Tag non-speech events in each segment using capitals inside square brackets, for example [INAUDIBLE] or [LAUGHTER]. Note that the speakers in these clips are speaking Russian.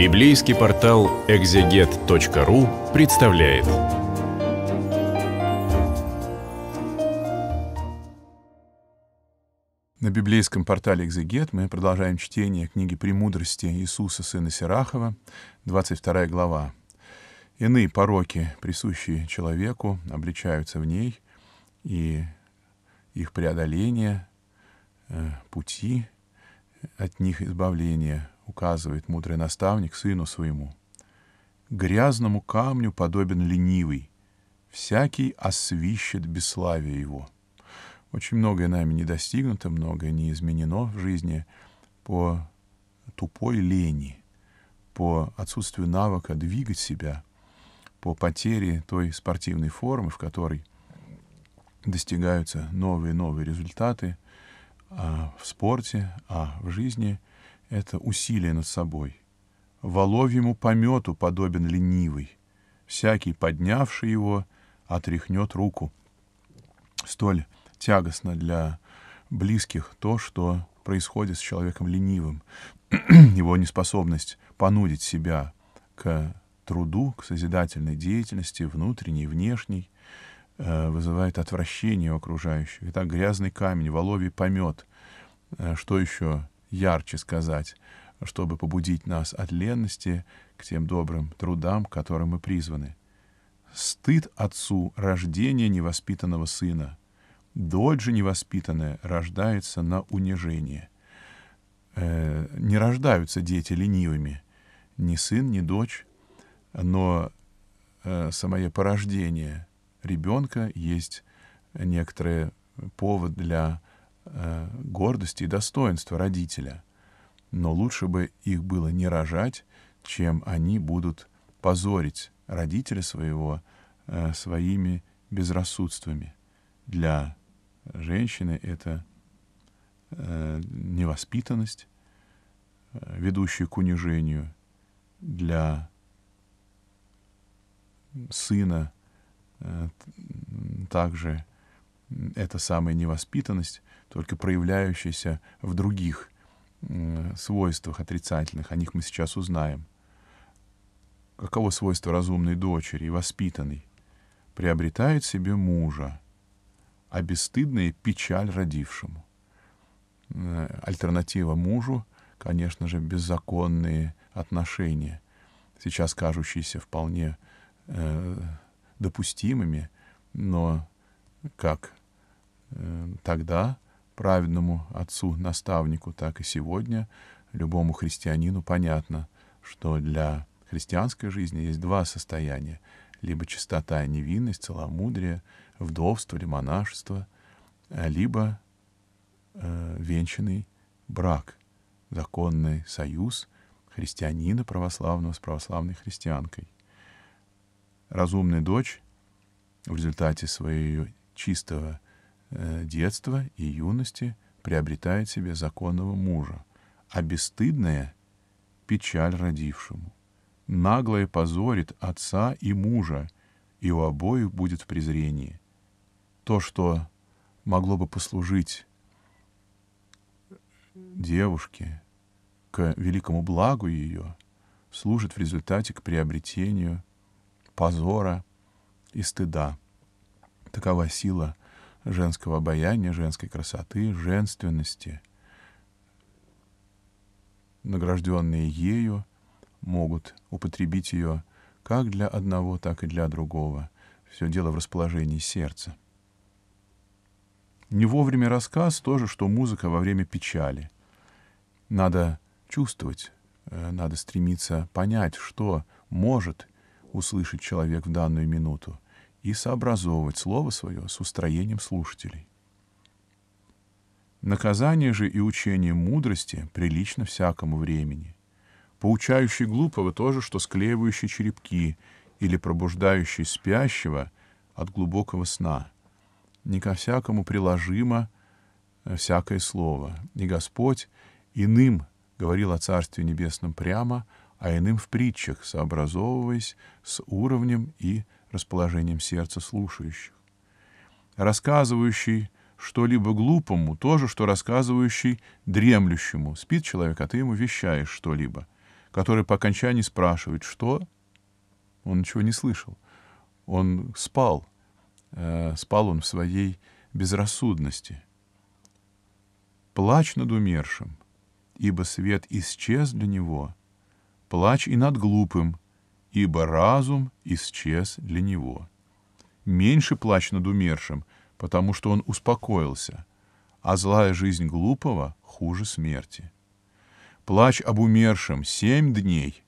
Библейский портал экзегет.ру представляет. На библейском портале «Экзегет» мы продолжаем чтение книги «Премудрости Иисуса, сына Сирахова», 22 глава. Иные пороки, присущие человеку, обличаются в ней, и их преодоление, э, пути от них избавления указывает мудрый наставник сыну своему. Грязному камню подобен ленивый, всякий освищет бесславие его. Очень многое нами не достигнуто, многое не изменено в жизни по тупой лени, по отсутствию навыка двигать себя, по потере той спортивной формы, в которой достигаются новые и новые результаты а в спорте, а в жизни — это усилие над собой. Воловьему помету подобен ленивый. Всякий, поднявший его, отряхнет руку. Столь тягостно для близких то, что происходит с человеком ленивым. [CLEARS THROAT] Его неспособность понудить себя к труду, к созидательной деятельности, внутренней, внешней, э, вызывает отвращение у окружающих. Итак, грязный камень, воловий помет. Э, что еще ярче сказать, чтобы побудить нас от ленности к тем добрым трудам, к которым мы призваны. Стыд отцу рождения невоспитанного сына. Дочь же невоспитанная рождается на унижение. Э, не рождаются дети ленивыми, ни сын, ни дочь, но э, самое порождение ребенка есть некоторый повод для э, гордости и достоинства родителя. Но лучше бы их было не рожать, чем они будут позорить родителя своего э, своими безрассудствами. Для женщины это э, невоспитанность, э, ведущая к унижению. Для сына э, также эта самая невоспитанность, только проявляющаяся в других свойствах отрицательных. О них мы сейчас узнаем. Каково свойство разумной дочери и воспитанной? Приобретает себе мужа, а бесстыдная печаль родившему. Э, альтернатива мужу, конечно же, беззаконные отношения, сейчас кажущиеся вполне э, допустимыми, но как э, тогда праведному отцу-наставнику, так и сегодня любому христианину понятно, что для христианской жизни есть два состояния. Либо чистота и невинность, целомудрие, вдовство или монашество, а либо э, венчанный брак, законный союз христианина православного с православной христианкой. Разумная дочь в результате своей чистого детства и юности приобретает себе законного мужа, а бесстыдная — печаль родившему. Наглое позорит отца и мужа, и у обоих будет в презрении. То, что могло бы послужить девушке к великому благу ее, служит в результате к приобретению позора и стыда. Такова сила женского обаяния, женской красоты, женственности. Награжденные ею могут употребить ее как для одного, так и для другого. Все дело в расположении сердца. Не вовремя рассказ тоже, что музыка во время печали. Надо чувствовать, э, надо стремиться понять, что может услышать человек в данную минуту — и сообразовывать слово свое с устроением слушателей. Наказание же и учение мудрости прилично всякому времени. Поучающий глупого тоже, что склеивающий черепки или пробуждающий спящего от глубокого сна. Не ко всякому приложимо э, всякое слово. И Господь иным говорил о Царстве Небесном прямо, а иным в притчах, сообразовываясь с уровнем и расположением сердца слушающих. Рассказывающий что-либо глупому, то же, что рассказывающий дремлющему. Спит человек, а ты ему вещаешь что-либо. который по окончании спрашивает, что? Он ничего не слышал. Он спал. Э, спал он в своей безрассудности. Плач над умершим, ибо свет исчез для него. Плач и над глупым, ибо разум исчез для него. Меньше плач над умершим, потому что он успокоился, а злая жизнь глупого хуже смерти. Плач об умершем семь дней,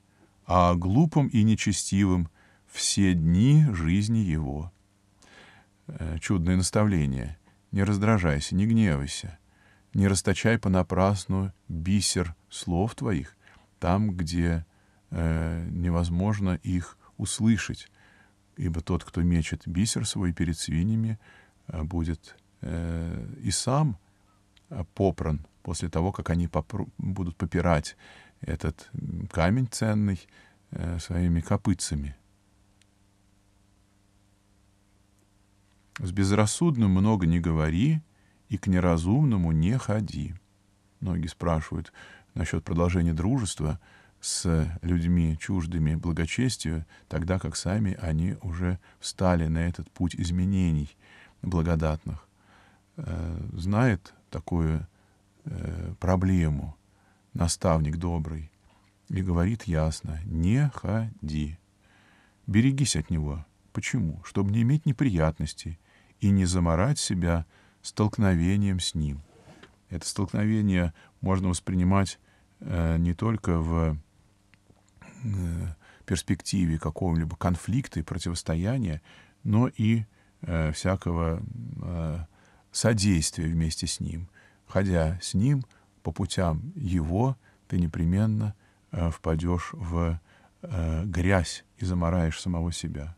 а о глупом и нечестивом все дни жизни его. Э, чудное наставление. Не раздражайся, не гневайся, не расточай понапрасну бисер слов твоих там, где э, невозможно их услышать, ибо тот, кто мечет бисер свой перед свиньями, э, будет э, и сам попран после того, как они попру, будут попирать этот камень ценный своими копытцами. С безрассудным много не говори, и к неразумному не ходи. Многие спрашивают насчет продолжения дружества с людьми чуждыми благочестию, тогда как сами они уже встали на этот путь изменений благодатных. Э, знает такую э, проблему наставник добрый и говорит ясно, не ходи. Берегись от него. Почему? Чтобы не иметь неприятностей и не заморать себя столкновением с ним. Это столкновение можно воспринимать э, не только в перспективе какого-либо конфликта и противостояния, но и э, всякого э, содействия вместе с ним. Ходя с ним по путям его, ты непременно э, впадешь в э, грязь и замораешь самого себя.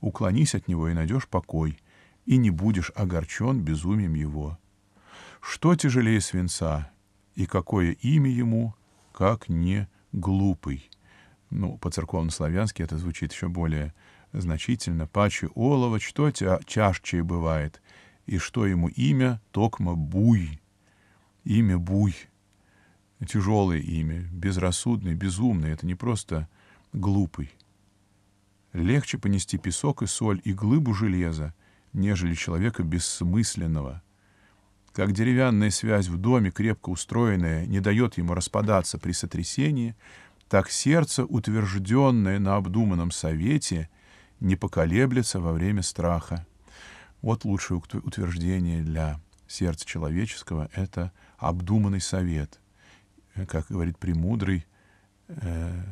Уклонись от него и найдешь покой — и не будешь огорчен безумием его. Что тяжелее свинца, и какое имя ему, как не глупый? Ну, по-церковно-славянски это звучит еще более значительно. Паче олова, что тя чашче бывает, и что ему имя, токма буй. Имя буй. Тяжелое имя, безрассудный, безумный. Это не просто глупый. Легче понести песок и соль и глыбу железа, нежели человека бессмысленного. Как деревянная связь в доме, крепко устроенная, не дает ему распадаться при сотрясении, так сердце, утвержденное на обдуманном совете, не поколеблется во время страха. Вот лучшее утверждение для сердца человеческого — это обдуманный совет. Как говорит Премудрый, э,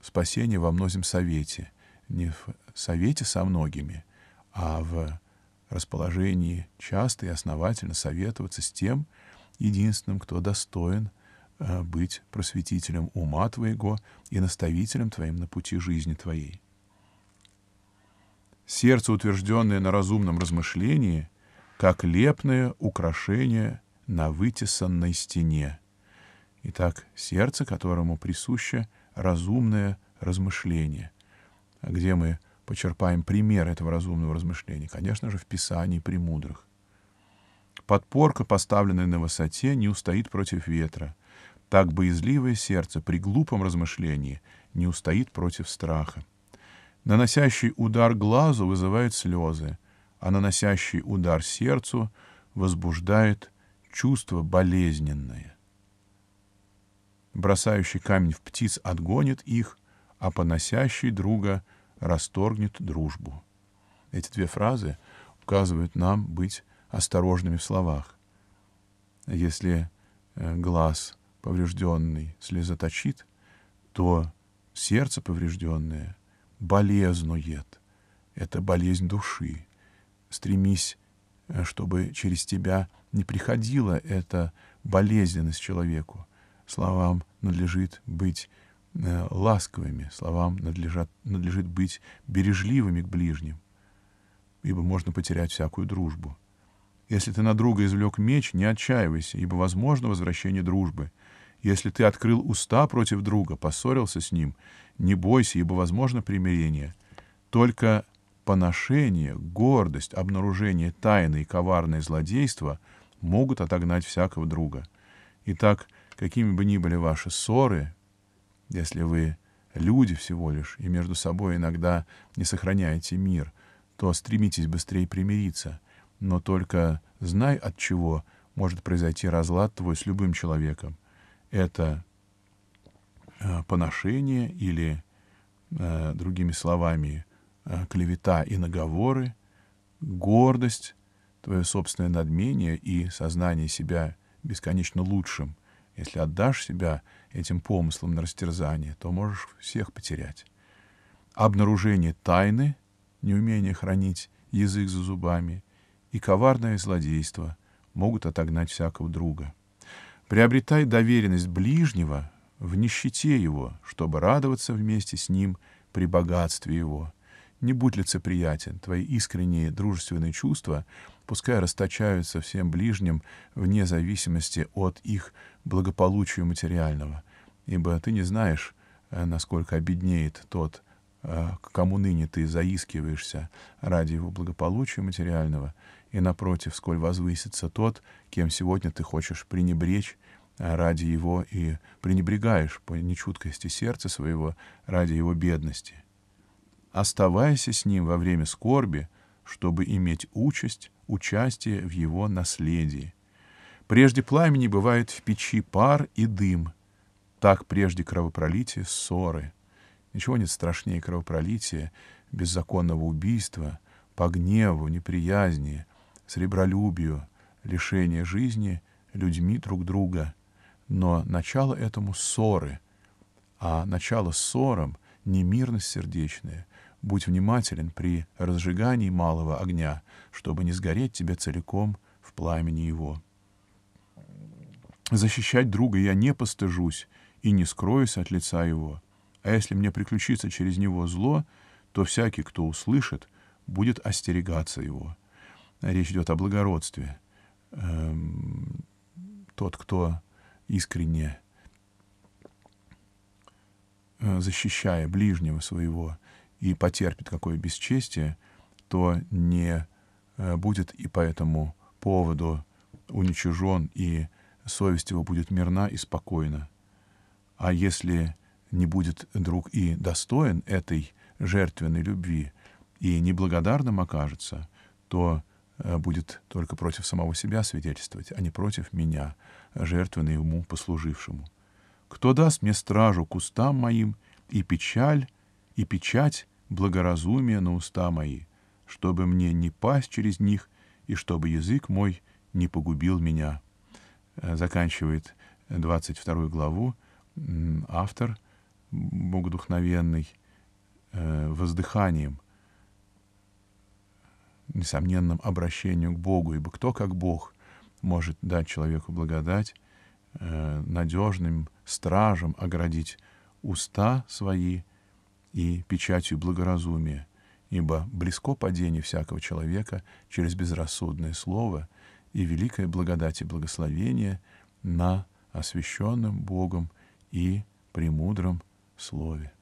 спасение во многим совете. Не в совете со многими, а в расположении часто и основательно советоваться с тем единственным, кто достоин э, быть просветителем ума твоего и наставителем твоим на пути жизни твоей. Сердце, утвержденное на разумном размышлении, как лепное украшение на вытесанной стене. Итак, сердце, которому присуще разумное размышление, где мы почерпаем пример этого разумного размышления? Конечно же, в Писании премудрых. Подпорка, поставленная на высоте, не устоит против ветра. Так боязливое сердце при глупом размышлении не устоит против страха. Наносящий удар глазу вызывает слезы, а наносящий удар сердцу возбуждает чувство болезненное. Бросающий камень в птиц отгонит их, а поносящий друга расторгнет дружбу. Эти две фразы указывают нам быть осторожными в словах. Если э, глаз поврежденный слезоточит, то сердце поврежденное болезнует. Это болезнь души. Стремись, э, чтобы через тебя не приходила эта болезненность человеку. Словам надлежит быть Э, ласковыми, словам надлежат, надлежит быть бережливыми к ближним, ибо можно потерять всякую дружбу. Если ты на друга извлек меч, не отчаивайся, ибо возможно возвращение дружбы. Если ты открыл уста против друга, поссорился с ним, не бойся, ибо возможно примирение. Только поношение, гордость, обнаружение тайны и коварное злодейство могут отогнать всякого друга. Итак, какими бы ни были ваши ссоры, Если вы люди всего лишь и между собой иногда не сохраняете мир, то стремитесь быстрее примириться. Но только знай, от чего может произойти разлад твой с любым человеком. Это э, поношение или, э, другими словами, э, клевета и наговоры, гордость, твое собственное надмение и сознание себя бесконечно лучшим. Если отдашь себя этим помыслам на растерзание, то можешь всех потерять. Обнаружение тайны, неумение хранить язык за зубами и коварное злодейство могут отогнать всякого друга. Приобретай доверенность ближнего в нищете его, чтобы радоваться вместе с ним при богатстве его. Не будь лицеприятен, твои искренние дружественные чувства пускай расточаются всем ближним вне зависимости от их благополучия материального, ибо ты не знаешь, э, насколько обеднеет тот, э, к кому ныне ты заискиваешься ради его благополучия материального, и, напротив, сколь возвысится тот, кем сегодня ты хочешь пренебречь э, ради его и пренебрегаешь по нечуткости сердца своего ради его бедности. Оставайся с ним во время скорби, чтобы иметь участь, участие в его наследии. Прежде пламени бывает в печи пар и дым, так прежде кровопролития ссоры. Ничего нет страшнее кровопролития, беззаконного убийства, по гневу, неприязни, сребролюбию, лишения жизни людьми друг друга. Но начало этому ссоры, а начало ссорам — немирность сердечная, Будь внимателен при разжигании малого огня, чтобы не сгореть тебе целиком в пламени его. Защищать друга я не постыжусь и не скроюсь от лица его. А если мне приключится через него зло, то всякий, кто услышит, будет остерегаться его. Речь идет о благородстве. Эм, тот, кто искренне э, защищая ближнего своего, и потерпит какое бесчестие, то не э, будет и по этому поводу уничижен, и совесть его будет мирна и спокойна. А если не будет друг и достоин этой жертвенной любви и неблагодарным окажется, то будет только против самого себя свидетельствовать, а не против меня, жертвенной ему послужившему. Кто даст мне стражу к устам моим и печаль, и печать благоразумие на уста мои, чтобы мне не пасть через них и чтобы язык мой не погубил меня. Э, заканчивает 22 главу автор богодухновенный э, воздыханием, несомненным обращением к Богу, ибо кто, как Бог, может дать человеку благодать, э, надежным стражем оградить уста свои и печатью благоразумия, ибо близко падение всякого человека через безрассудное слово и великая благодать и благословение на освященном Богом и премудром слове.